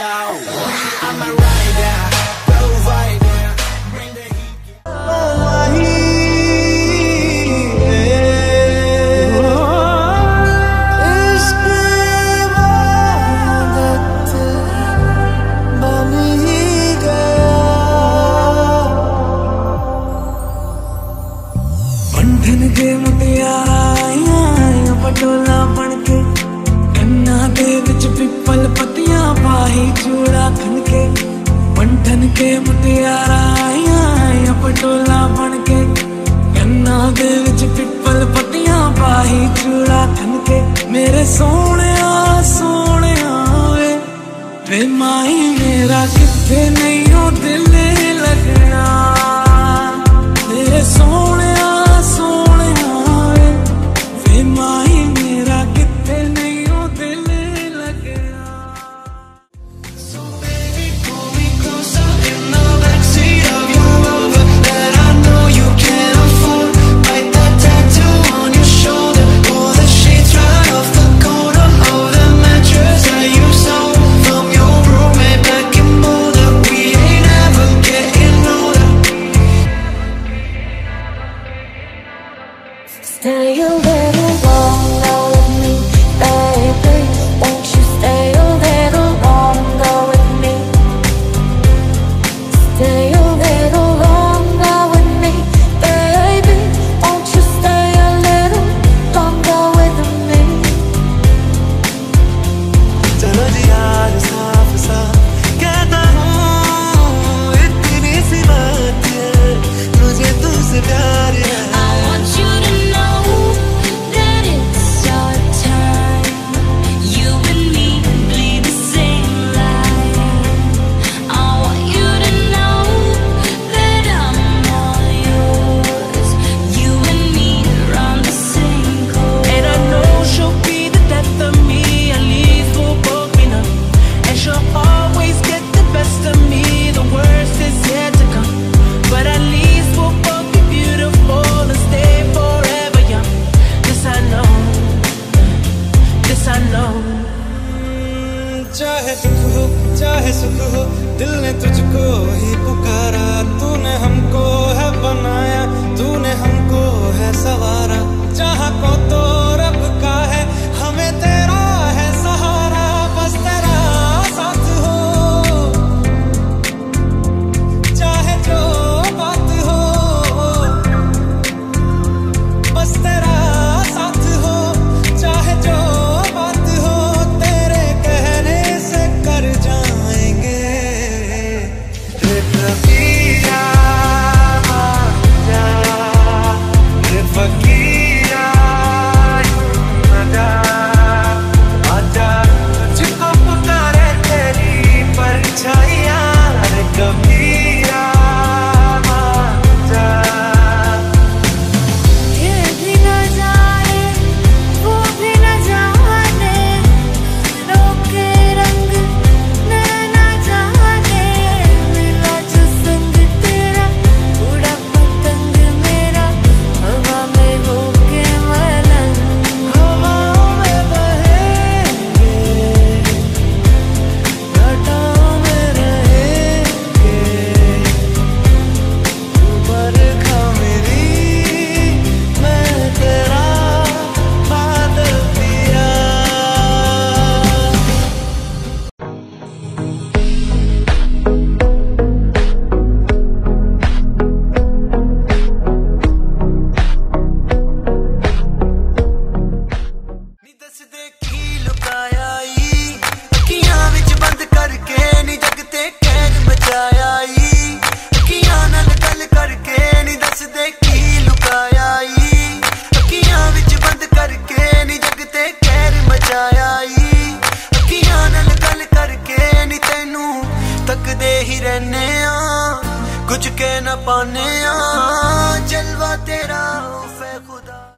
Yo, I'm a rider. People पतिया पाही, चूड़ा थनके पंठन के मुतियाराया पटोला बनके गन्ना दे विच पिपल पतिया पाही, चूड़ा थनके मेरे सोने सोने वे वे माई मेरा कितने नहीं हो दिल लगना। तेरे सोने चाहे दुख हो, चाहे सुख हो, दिल ने तुझको ही पुकारा। तूने हमको है बनाया, तूने हम ही रहने आ कुछ कह न पाने आ जलवा तेरा